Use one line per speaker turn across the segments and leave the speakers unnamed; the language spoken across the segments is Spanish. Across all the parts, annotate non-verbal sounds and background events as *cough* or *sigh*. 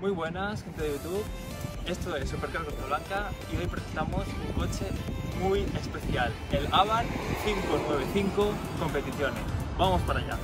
Muy buenas, gente de YouTube. Esto es Supercar Costa Blanca y hoy presentamos un coche muy especial, el Abarth 595 Competiciones. Vamos para allá.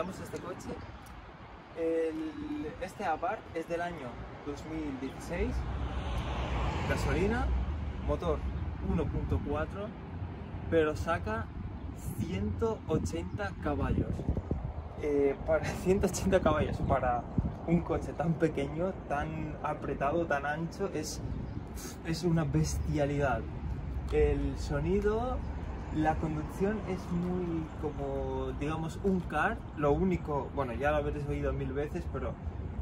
Este coche. Este Abarth es del año 2016. Gasolina, motor 1.4, pero saca 180 caballos. Eh, para *laughs* 180 caballos para un coche tan pequeño, tan apretado, tan ancho, es, es una bestialidad. El sonido, la conducción es muy como, digamos, un car. Lo único, bueno, ya lo habréis oído mil veces, pero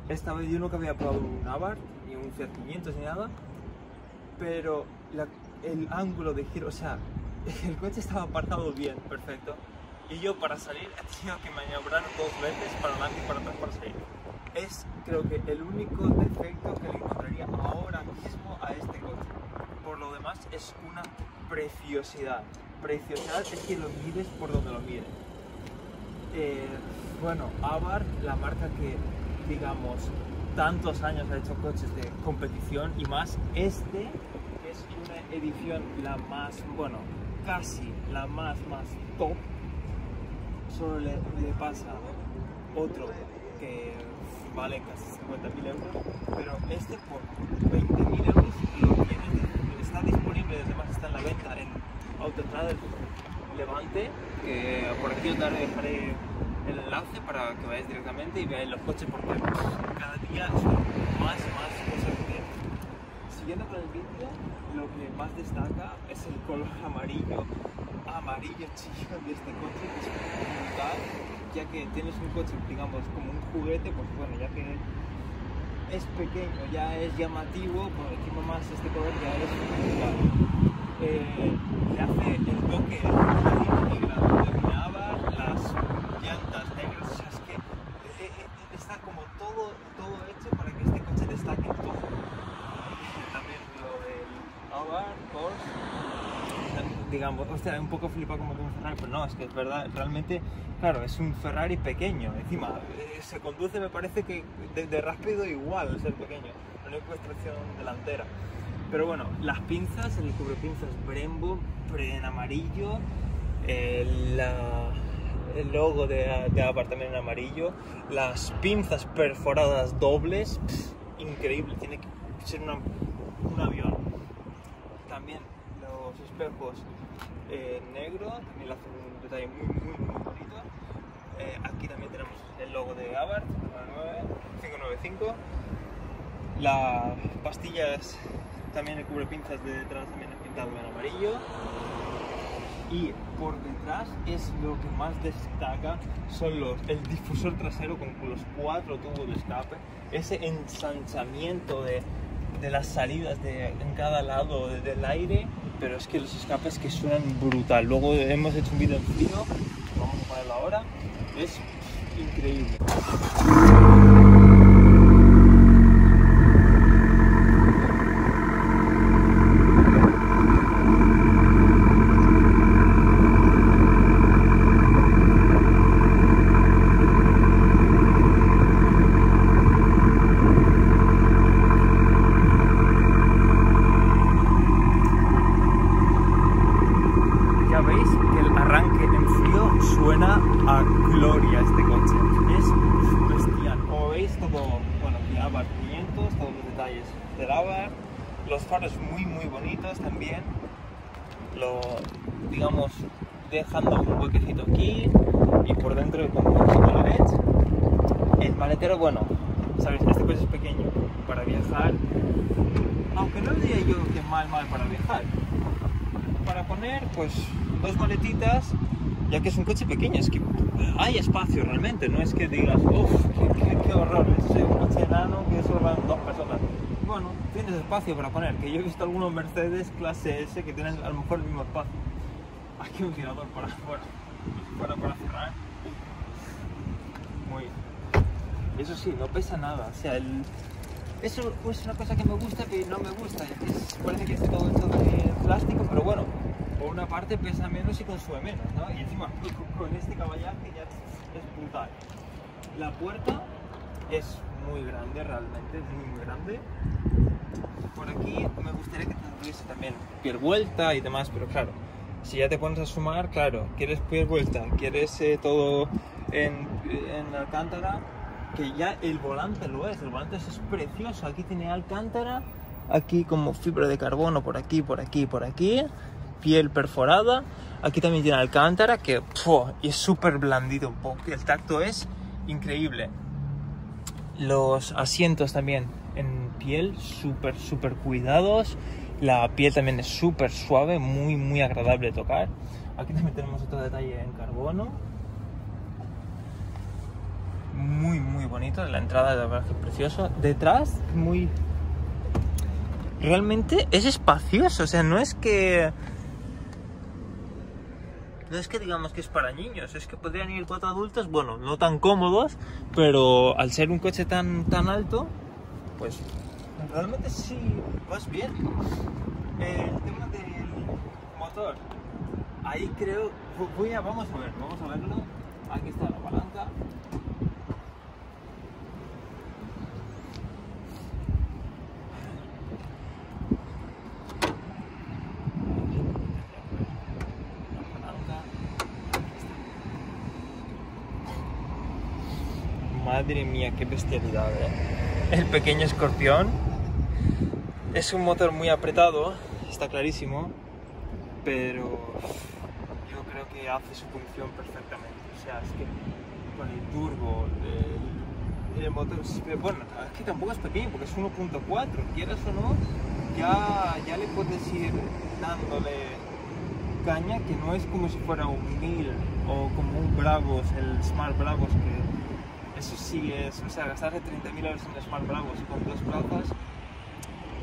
esta vez yo nunca había probado un Abarth, ni un Fiat 500, ni nada. Pero el ángulo de giro, o sea, *laughs* el coche estaba aparcado bien, perfecto. Y yo para salir he tenido que maniobrar dos veces para adelante y para atrás para salir. Es, creo que, el único defecto que le encontraría ahora mismo a este coche. Por lo demás, es una preciosidad. Preciosidad es que lo mires por donde lo mires. Eh, bueno, Abarth, la marca que, digamos, tantos años ha hecho coches de competición y más este, es una edición la más, bueno, casi la más, más top, solo le, pasa otro que vale casi 50.000 euros, pero este por 20.000 euros lo tiene, está disponible, además está en la venta en Autotrader Levante, que por aquí os daré- dejaré el enlace para que vayáis directamente y veáis los coches porque cada día son más y más cosas que Siguiendo con el vídeo, lo que más destaca es el color amarillo, amarillo chillón de este coche, que es brutal, ya que tienes un coche, digamos, como un juguete, pues bueno, ya que es pequeño, ya es llamativo, por encima más este color ya es brutal. Eh, hace el toque negra de una Abarth, las llantas negras, o sea, es que eh, eh, está como todo, todo hecho para que este coche destaque todo *laughs* también lo del Abarth, Porsche, digamos, hostia, un poco flipado como un Ferrari, pero no, es que es verdad, realmente, claro, es un Ferrari pequeño, encima, eh, se conduce, me parece que de, de rápido igual, al ser pequeño, la única es tracción delantera. Pero bueno, las pinzas, el cubrepinzas Brembo, en amarillo, el, el logo de, de también en amarillo, las pinzas perforadas dobles, increíble, tiene que ser una- un avión. También los espejos eh, negro, también le hacen un detalle muy, muy, muy bonito. Eh, aquí también tenemos el logo de Abarth, 595. Las pastillas, también el cubrepinzas de detrás también es pintado en amarillo. Y por detrás es lo que más destaca son los, el difusor trasero con los cuatro tubos de escape, ese ensanchamiento de, de las salidas de, en cada lado de- del aire, pero es que los escapes que suenan brutal. Luego hemos hecho un vídeo en frío, vamos a ponerlo ahora, es increíble. Ya veis que el arranque en frío suena a gloria este coche. Es bestial. Como veis, todo, bueno, aquí Abarth 500, todos los detalles del Abarth. Los faros muy, muy bonitos también. Lo, digamos, dejando un huequecito aquí y por dentro un LED. El maletero, bueno, sabéis, este coche es pequeño para viajar. Aunque no diría yo que mal, mal para viajar para poner pues dos maletitas, ya que es un coche pequeño, es que hay espacio realmente, no es que digas, uff, qué, horror, es un coche enano tienes espacio para poner. Que yo he visto algunos Mercedes clase S que tienen a lo mejor el mismo espacio. Aquí un tirador para afuera, para, para cerrar. Muy Eso sí, no pesa nada. O sea, el, eso es una cosa que me gusta pero no me gusta. Parece que es todo hecho de plástico, pero bueno, por una parte pesa menos y consume menos, ¿no? Y encima *laughs* con este caballaje ya es brutal. La puerta es muy grande realmente, muy, muy grande. Por aquí me gustaría que tuviese también piel vuelta y demás, pero claro, si ya te pones a sumar, claro, quieres piel vuelta, quieres eh, todo en, en alcántara, que ya el volante lo es, el volante es precioso, aquí tiene alcántara, aquí como fibra de carbono por aquí, por aquí, por aquí, piel perforada, aquí también tiene alcántara que y es súper blandito un poco, el tacto es increíble. Los asientos también en piel súper, súper cuidados, la piel también es súper suave, muy, muy agradable tocar. Aquí también tenemos otro detalle en carbono, muy, muy bonito. La entrada de verdad que es precioso. Detrás, muy... Realmente es espacioso, o sea, no es que... No es que digamos que es para niños, es que podrían ir cuatro adultos, bueno, no tan cómodos, pero al ser un coche tan, tan alto, pues realmente sí vas bien. El tema del motor, ahí creo, voy a, vamos a ver, vamos a verlo. Aquí está la palanca, Madre mía, qué bestialidad, ¿eh? El pequeño escorpión es un motor muy apretado, está clarísimo, pero yo creo que hace su función perfectamente. O sea, es que con el turbo, el, motor, bueno, aquí tampoco es pequeño porque es 1.4, quieras o no, ya, ya le puedes ir dándole caña que no es como si fuera un 1000 o como un Bravos, el Smart Bravos que eso sí es, o sea, gastarse 30.000 euros en Smart Bravos con dos plazas,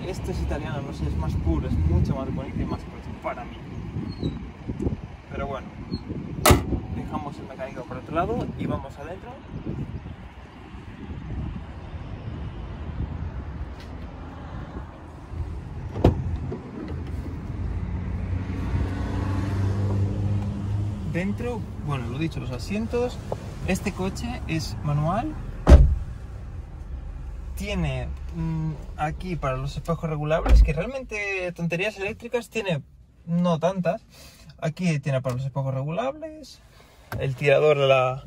esto es italiano, no sé, es más puro, es mucho más bonito y más coche para mí. Pero bueno, dejamos el mecánico por otro lado y vamos adentro. Dentro, bueno, lo dicho, los asientos, este coche es manual. Tiene mm, aquí para los espejos regulables, que realmente tonterías eléctricas tiene no tantas. Aquí tiene para los espejos regulables, el tirador de la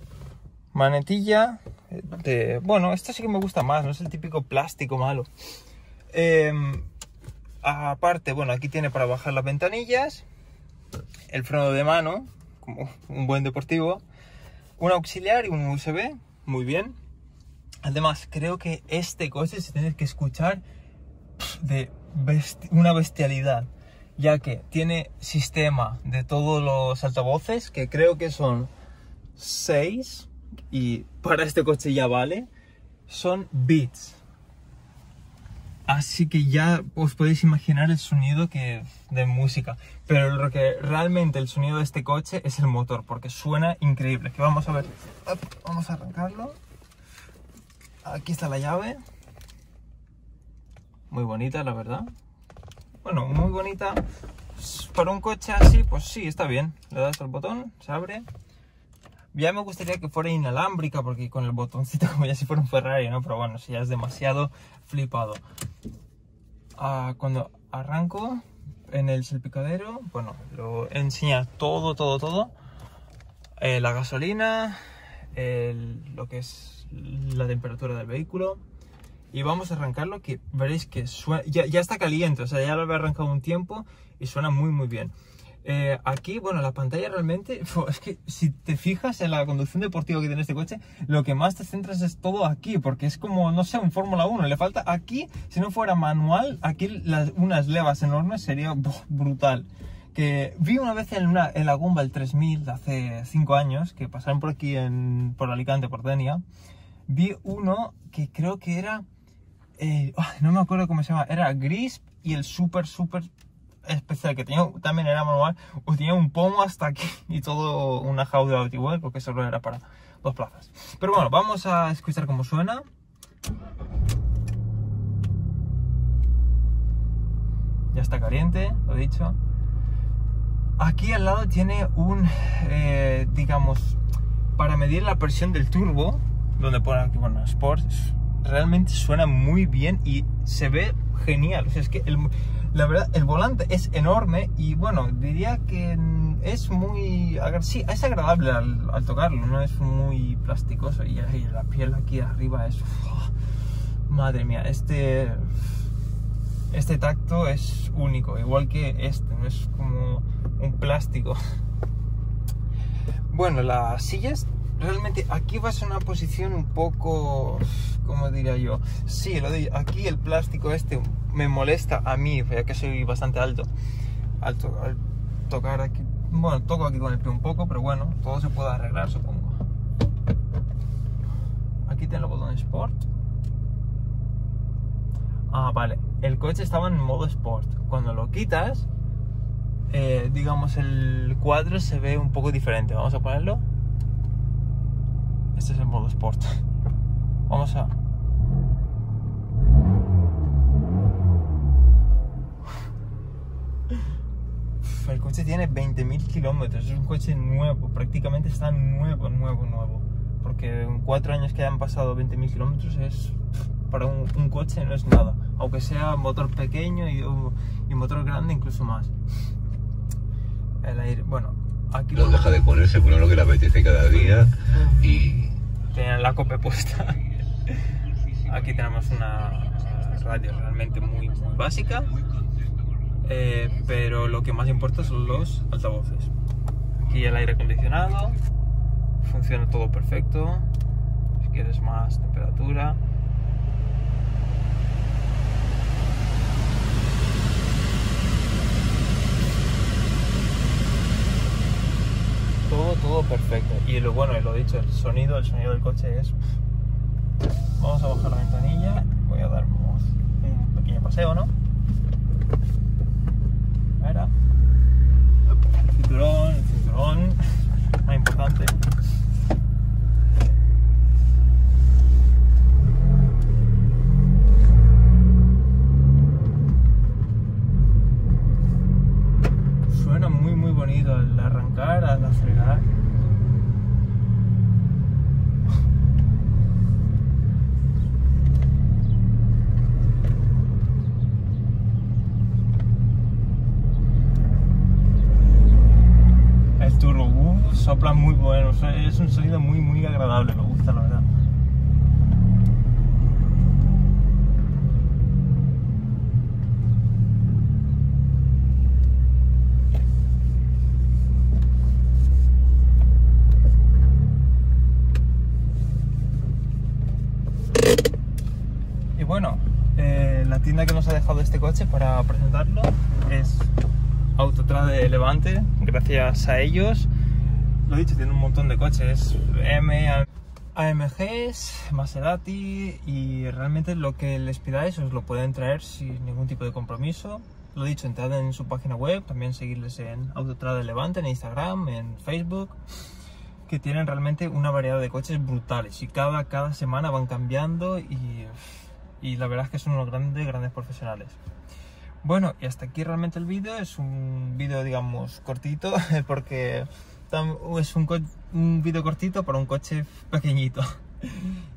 manetilla. Bueno, esto sí que me gusta más, no es el típico plástico malo. Em, aparte, bueno, aquí tiene para bajar las ventanillas, el freno de mano, como un buen deportivo un auxiliar y un USB, muy bien. Además, creo que este coche se tiene que escuchar de una bestialidad, ya que tiene sistema de todos los altavoces, que creo que son 6, y para este coche ya vale, son bits. Así que ya os podéis imaginar el sonido que, de música. Pero lo que realmente el sonido de este coche es el motor, porque suena increíble. Que vamos a ver. Vamos a arrancarlo. Aquí está la llave. Muy bonita, la verdad. Bueno, muy bonita. Para un coche así, pues sí, está bien. Le das al botón, se abre. Ya me gustaría que fuera inalámbrica, porque con el botoncito *laughs* como ya si fuera un Ferrari, ¿no? Pero bueno, si ya es demasiado flipado. Ah, cuando arranco en el salpicadero, bueno, lo enseña todo, todo, todo. Eh, la gasolina, lo que es la temperatura del vehículo. Y vamos a arrancarlo que veréis que ya, ya, está caliente, o sea, ya lo he arrancado un tiempo y suena muy muy bien. Eh, aquí, bueno, la pantalla realmente, *laughs* es que si te fijas en la conducción deportiva que tiene este coche, lo que más te centras es todo aquí, porque es como, no sé, un Fórmula 1, le falta aquí, si no fuera manual, aquí las, unas levas enormes sería *laughs* brutal. Que vi una vez en, una, en la Gumball 3000 hace 5 años, que pasaron por aquí en, por Alicante, por Denia, vi uno que creo que era eh, no me acuerdo cómo se llama, era gris y el súper, súper especial que tenía, también era manual, tenía un pomo hasta aquí *laughs* y todo una jaula igual, porque solo era para dos plazas. Pero bueno, vamos a escuchar cómo suena. Ya está caliente, lo he dicho. Aquí al lado tiene un, eh, digamos, para medir la presión del turbo, donde pone aquí, bueno, Sports, realmente suena muy bien y se ve genial. Es que la verdad, el volante es enorme y bueno, diría que es muy, sí, es agradable al, tocarlo, no es muy plasticoso y, la piel aquí arriba es, madre mía, este, este tacto es único, igual que este, no es como un plástico. Bueno, las sillas realmente aquí va a una posición un poco, ¿cómo diría yo? Sí, lo de, aquí el plástico este me molesta a mí, ya que soy bastante alto. Al, tocar aquí, bueno, toco aquí con el pie un poco, pero bueno, todo se puede arreglar, supongo. Aquí tiene el botón Sport. Ah, vale. El coche estaba en modo Sport. Cuando lo quitas, eh, digamos, el cuadro se ve un poco diferente. Vamos a ponerlo. Este es el modo Sport. Vamos a... El coche tiene 20.000 kilómetros, es un coche nuevo, prácticamente está nuevo, nuevo, nuevo. Porque en cuatro años que hayan pasado 20.000 kilómetros es para un, coche no es nada, aunque sea motor pequeño y, y motor grande incluso más. El aire, bueno, aquí
no deja de ponerse por lo que le apetece cada día y
tienen la cope puesta. Aquí tenemos una radio realmente muy, básica, eh, pero lo que más importa son los altavoces. Aquí el aire acondicionado, funciona todo perfecto. Si quieres más temperatura. Todo, todo perfecto. Y lo bueno, lo dicho, el sonido, el sonido del coche es... Vamos a bajar la ventanilla, voy a dar un pequeño paseo, ¿no? Era. Cinturón, más importante. Sopla muy bueno, es un sonido muy, muy agradable, me gusta la verdad. Y bueno, eh, la tienda que nos ha dejado este coche para presentarlo es Autotrade Levante, gracias a ellos lo dicho, tiene un montón de coches, M, AMGs, Maserati y realmente lo que les pidáis os lo pueden traer sin ningún tipo de compromiso. Lo dicho, entrad en su página web, también seguirles en Autotrade Levante, en Instagram, en Facebook, que tienen realmente una variedad de coches brutales y cada, cada semana van cambiando y, y la verdad es que son unos grandes, grandes profesionales. Bueno, y hasta aquí realmente el vídeo, es un vídeo digamos cortito *laughs* porque es un, un vídeo cortito para un coche pequeñito.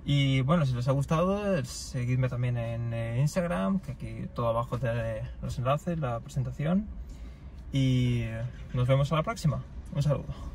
Y bueno, si les ha gustado, seguidme también en eh, Instagram, que aquí todo abajo te los enlaces, la presentación. Y nos vemos a la próxima. Un saludo.